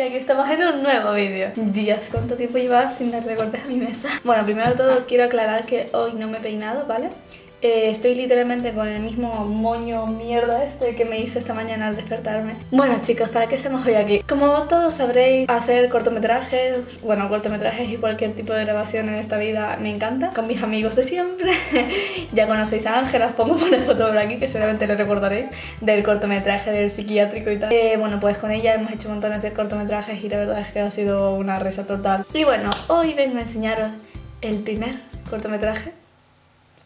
hoy aquí estamos en un nuevo vídeo Dios, ¿cuánto tiempo llevaba sin darle cortes a mi mesa? Bueno, primero de todo quiero aclarar que hoy no me he peinado, ¿vale? Eh, estoy literalmente con el mismo moño mierda este que me hice esta mañana al despertarme. Bueno chicos, ¿para qué estamos hoy aquí? Como todos sabréis, hacer cortometrajes, bueno, cortometrajes y cualquier tipo de grabación en esta vida me encanta. Con mis amigos de siempre. ya conocéis a Ángela, os pongo una foto por aquí que seguramente le recordaréis del cortometraje del psiquiátrico y tal. Eh, bueno, pues con ella hemos hecho montones de cortometrajes y la verdad es que ha sido una risa total. Y bueno, hoy vengo a enseñaros el primer cortometraje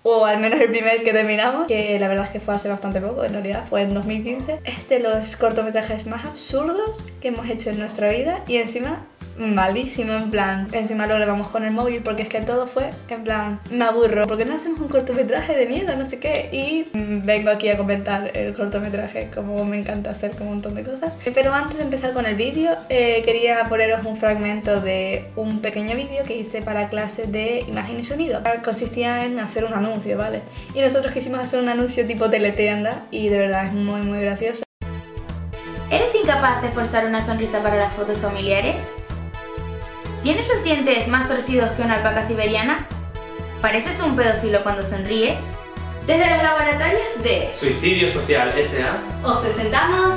o al menos el primer que terminamos, que la verdad es que fue hace bastante poco, en realidad fue en 2015. Es de los cortometrajes más absurdos que hemos hecho en nuestra vida y encima malísimo, en plan, encima lo grabamos con el móvil porque es que todo fue, en plan, me aburro, porque no hacemos un cortometraje de miedo, no sé qué, y mm, vengo aquí a comentar el cortometraje, como me encanta hacer como un montón de cosas. Pero antes de empezar con el vídeo, eh, quería poneros un fragmento de un pequeño vídeo que hice para clase de imagen y sonido. Consistía en hacer un anuncio, ¿vale? Y nosotros quisimos hacer un anuncio tipo teletienda y de verdad es muy muy gracioso. ¿Eres incapaz de forzar una sonrisa para las fotos familiares? ¿Tienes los dientes más torcidos que una alpaca siberiana? ¿Pareces un pedófilo cuando sonríes? Desde los laboratorios de Suicidio Social S.A. os presentamos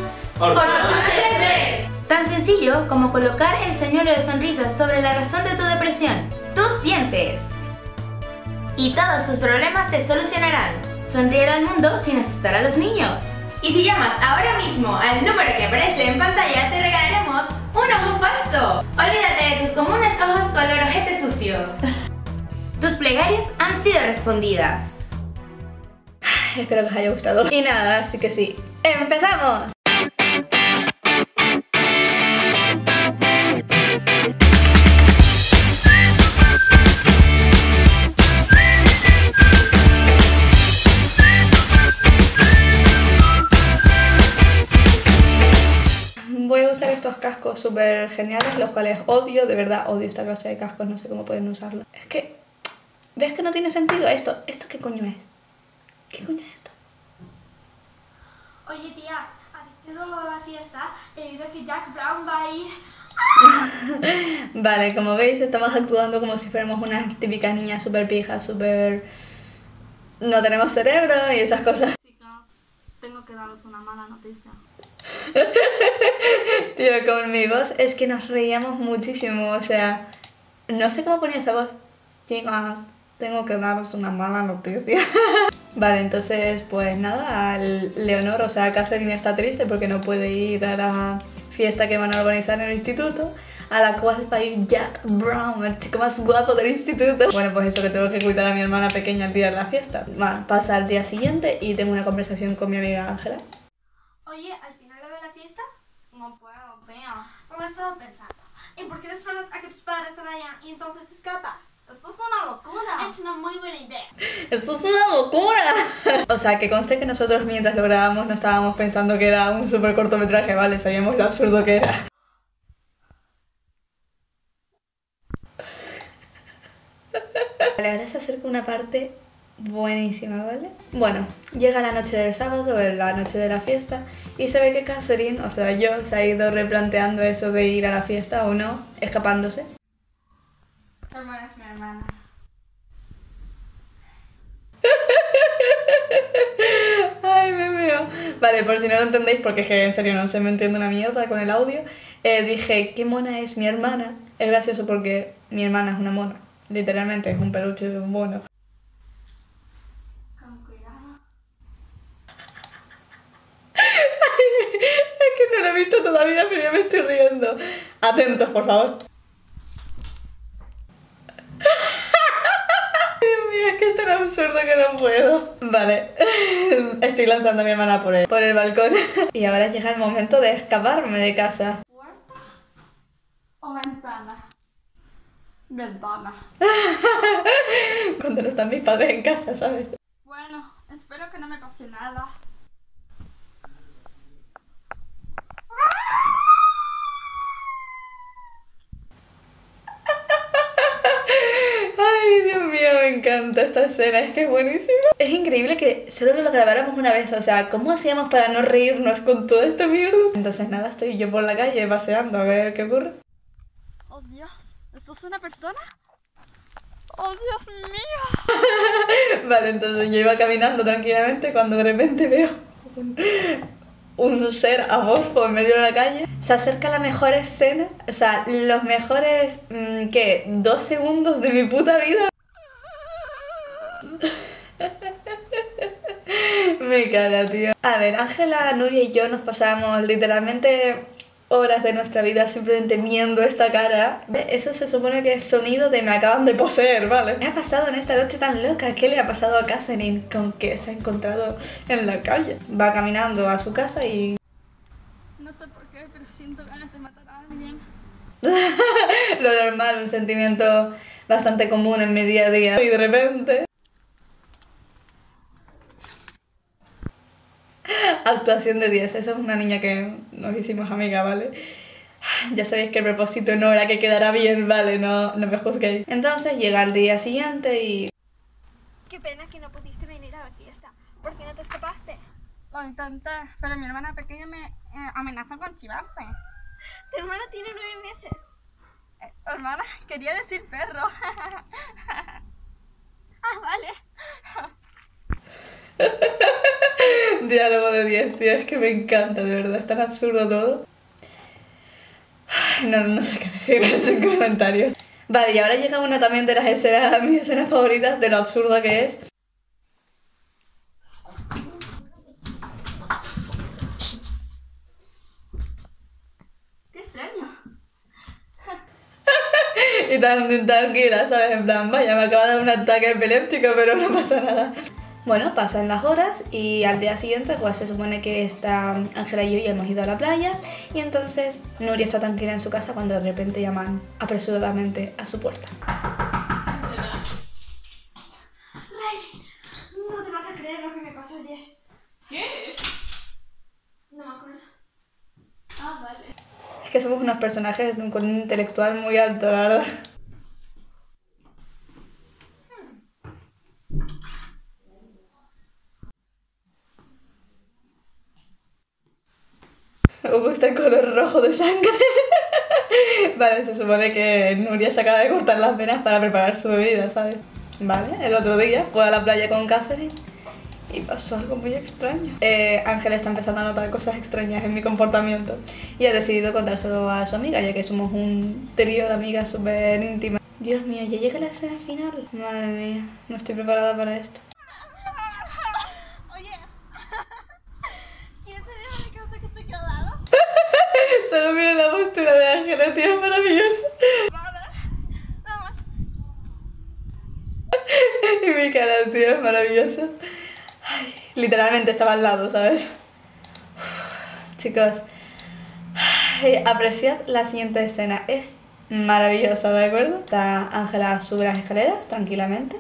Tan sencillo como colocar el señuelo de sonrisas sobre la razón de tu depresión, tus dientes. Y todos tus problemas se solucionarán. Sonríe al mundo sin asustar a los niños. Y si llamas ahora mismo al número que aparece en pantalla, te regalaremos un ojo falso. Olvídate de tus comunes ojos color ojete sucio. Tus plegarias han sido respondidas. Espero que os haya gustado. Y nada, así que sí, ¡empezamos! Cascos súper geniales, los cuales odio, de verdad odio esta clase de cascos, no sé cómo pueden usarlo. Es que, ¿ves que no tiene sentido esto? ¿Esto qué coño es? ¿Qué coño es esto? Oye, tías, ¿habéis ido a la fiesta? He oído que Jack Brown va a ir. Vale, como veis estamos actuando como si fuéramos unas típicas niñas súper pijas, súper... No tenemos cerebro y esas cosas. Tengo que daros una mala noticia. Tío, con mi voz es que nos reíamos muchísimo, o sea, no sé cómo ponía esa voz. Chicas, tengo que daros una mala noticia. vale, entonces, pues nada, Leonor, o sea, Catherine está triste porque no puede ir a la fiesta que van a organizar en el instituto a la cual va a ir Jack Brown, el chico más guapo del instituto. Bueno, pues eso que tengo que cuidar a mi hermana pequeña el día de la fiesta. Bueno, pasa el día siguiente y tengo una conversación con mi amiga Ángela. Oye, al final de la fiesta, no puedo, vea. Lo he estado pensando. ¿Y por qué no esperas a que tus padres se vayan y entonces te escapas? Esto es una locura. Es una muy buena idea. ¡Esto es una locura! o sea, que conste que nosotros mientras lo grabábamos no estábamos pensando que era un súper cortometraje, ¿vale? Sabíamos lo absurdo que era. Vale, ahora se acerca una parte buenísima, ¿vale? Bueno, llega la noche del sábado, la noche de la fiesta, y se ve que Catherine, o sea, yo, se ha ido replanteando eso de ir a la fiesta o no, escapándose. Tu hermana es mi hermana. Ay, me veo. Vale, por si no lo entendéis, porque es que en serio no se me entiende una mierda con el audio, eh, dije, ¿qué mona es mi hermana? Es gracioso porque mi hermana es una mona. Literalmente es un peluche de un mono. Con cuidado. Es que no lo he visto todavía, pero ya me estoy riendo. Atentos, por favor. Es que es tan absurdo que no puedo. Vale, estoy lanzando a mi hermana por el, por el balcón. Y ahora llega el momento de escaparme de casa. ¿Puerta o ventana? Ventana. Cuando no están mis padres en casa, ¿sabes? Bueno, espero que no me pase nada. Ay, Dios mío, me encanta esta escena, es que es buenísima. Es increíble que solo lo grabáramos una vez, o sea, ¿cómo hacíamos para no reírnos con toda esta mierda? Entonces nada, estoy yo por la calle paseando a ver qué ocurre. ¿Esto es una persona? Oh Dios mío. Vale, entonces yo iba caminando tranquilamente cuando de repente veo un, ser amorfo en medio de la calle. Se acerca la mejor escena, o sea, los mejores, mm, ¿qué? Dos segundos de mi puta vida. Mi cara, tío. A ver, Ángela, Nuria y yo nos pasamos literalmente horas de nuestra vida simplemente viendo esta cara. Eso se supone que es sonido de me acaban de poseer, ¿vale? ¿Qué ha pasado en esta noche tan loca? ¿Qué le ha pasado a Catherine con que se ha encontrado en la calle? Va caminando a su casa y... No sé por qué, pero siento ganas de matar a alguien. Lo normal, un sentimiento bastante común en mi día a día. Y de repente... Actuación de 10. Eso es una niña que nos hicimos amiga, ¿vale? Ya sabéis que el propósito no era que quedara bien, ¿vale? No, no me juzguéis. Entonces llega el día siguiente y... Qué pena que no pudiste venir a la fiesta. ¿Por qué no te escapaste? Lo intenté, pero mi hermana pequeña me eh, amenaza con chivarse. Tu hermana tiene nueve meses. Eh, hermana, quería decir perro. ah, vale. Diálogo de 10, tío, es que me encanta, de verdad, es tan absurdo todo. Ay, No, no sé qué decir en ese comentario. Vale, y ahora llega una también de las escenas, mis escenas favoritas, de lo absurdo que es. Qué extraño. Y tan tranquila, ¿sabes? En plan, vaya, me acaba de dar un ataque epiléptico, pero no pasa nada. Bueno, pasan las horas y al día siguiente pues se supone que está Ángela y yo ya hemos ido a la playa y entonces Nuria está tranquila en su casa cuando de repente llaman apresuradamente a su puerta. Riley, no te vas a creer lo que me pasó ayer. ¿Qué? No me acuerdo. Ah, vale. Es que somos unos personajes con un intelectual muy alto, la verdad. Hugo está en color rojo de sangre. vale, se supone que Nuria se acaba de cortar las venas para preparar su bebida, ¿sabes? Vale, el otro día fue a la playa con Catherine y pasó algo muy extraño. Eh, Ángela está empezando a notar cosas extrañas en mi comportamiento y ha decidido contárselo a su amiga, ya que somos un trío de amigas súper íntimas. Dios mío, ya llega la escena final. Madre mía, no estoy preparada para esto. Oye, ¿quieres salir a mi casa que estoy quedado? Solo mira la postura de Ángela, tío, es maravillosa. Vamos. Y mi cara, tío, es maravillosa. Ay, literalmente estaba al lado, ¿sabes? Uf, Chicos, ay, apreciad la siguiente escena. Es maravillosa, ¿de acuerdo? Está Ángela sube las escaleras tranquilamente.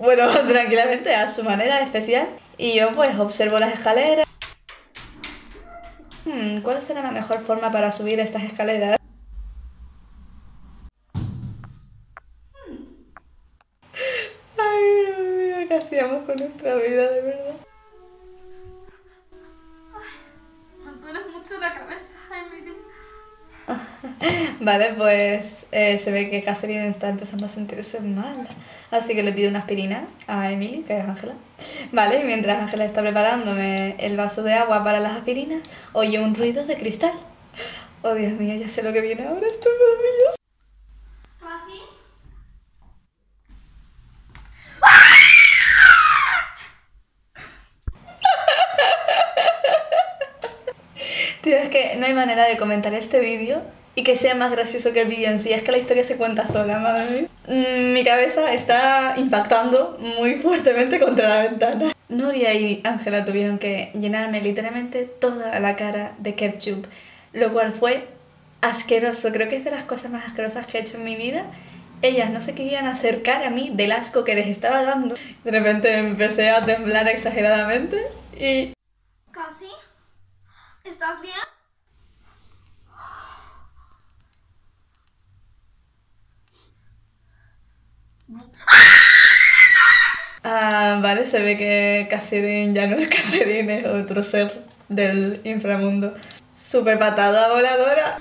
Bueno, tranquilamente, a su manera especial. Y yo pues observo las escaleras. Hmm, ¿Cuál será la mejor forma para subir estas escaleras? Ay, Dios mío, ¿qué hacíamos con nuestra vida, de verdad? Vale, pues eh, se ve que Catherine está empezando a sentirse mal. Así que le pido una aspirina a Emily, que es Ángela. Vale, y mientras Ángela está preparándome el vaso de agua para las aspirinas, oye un ruido de cristal. Oh, Dios mío, ya sé lo que viene ahora, esto es maravilloso. Tío, es que no hay manera de comentar este vídeo y que sea más gracioso que el vídeo en sí. Es que la historia se cuenta sola, madre mía. Mm, Mi cabeza está impactando muy fuertemente contra la ventana. Nuria y Ángela tuvieron que llenarme literalmente toda la cara de ketchup, lo cual fue asqueroso. Creo que es de las cosas más asquerosas que he hecho en mi vida. Ellas no se querían acercar a mí del asco que les estaba dando. De repente empecé a temblar exageradamente y ¿Casi? ¿Estás bien? Ah, vale, se ve que Catherine ya no es Catherine, es otro ser del inframundo. Super patada voladora.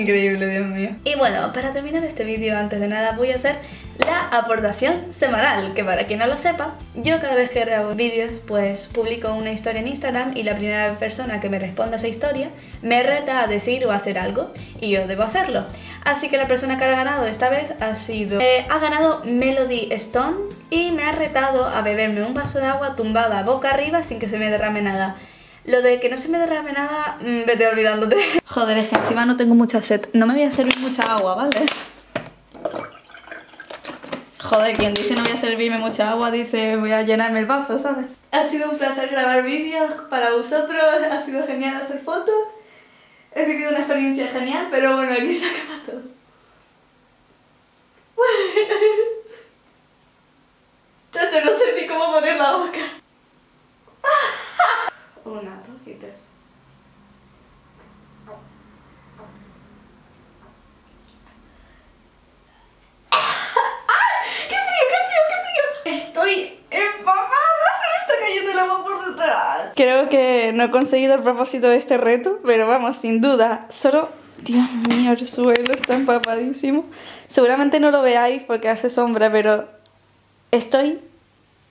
Increíble, Dios mío. Y bueno, para terminar este vídeo, antes de nada, voy a hacer la aportación semanal, que para quien no lo sepa, yo cada vez que grabo vídeos, pues publico una historia en Instagram y la primera persona que me responda esa historia me reta a decir o hacer algo, y yo debo hacerlo. Así que la persona que ha ganado esta vez ha sido... Eh, ha ganado Melody Stone y me ha retado a beberme un vaso de agua tumbada boca arriba sin que se me derrame nada. Lo de que no se me derrame nada, mm, vete olvidándote. Joder, es que encima no tengo mucha sed. No me voy a servir mucha agua, ¿vale? Joder, quien dice no voy a servirme mucha agua, dice voy a llenarme el vaso, ¿sabes? Ha sido un placer grabar vídeos para vosotros, ha sido genial hacer fotos. He vivido una experiencia genial, pero bueno, aquí se acaba todo. Chacho, no sé ni cómo poner la boca. Una, dos y tres. ¡Qué frío, qué frío, qué frío! Estoy empapada, se me está cayendo el agua por detrás. Creo que no he conseguido el propósito de este reto, pero vamos, sin duda, solo... Dios mío, el suelo está empapadísimo. Seguramente no lo veáis porque hace sombra, pero estoy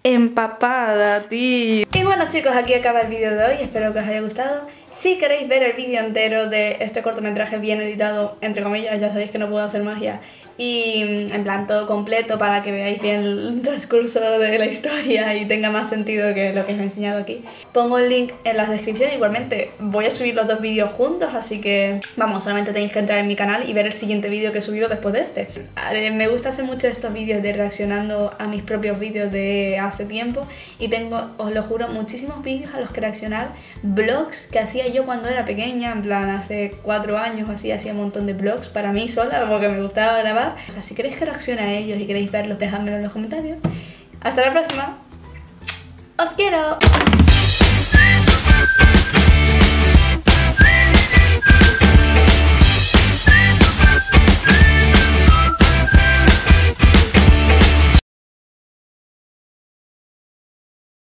empapada, tío. Y bueno chicos, aquí acaba el vídeo de hoy, espero que os haya gustado. Si queréis ver el vídeo entero de este cortometraje bien editado, entre comillas, ya sabéis que no puedo hacer magia, y en plan todo completo para que veáis bien el transcurso de la historia y tenga más sentido que lo que os he enseñado aquí. Pongo el link en la descripción, igualmente voy a subir los dos vídeos juntos, así que vamos, solamente tenéis que entrar en mi canal y ver el siguiente vídeo que he subido después de este. Me gusta hacer mucho estos vídeos de reaccionando a mis propios vídeos de hace tiempo y tengo, os lo juro, muchísimos vídeos a los que reaccionar, vlogs que hacía yo cuando era pequeña, en plan hace cuatro años así, hacía un montón de vlogs para mí sola, porque me gustaba grabar. O sea, si queréis que reaccione a ellos y queréis verlos, dejadmelo en los comentarios. Hasta la próxima. ¡Os quiero!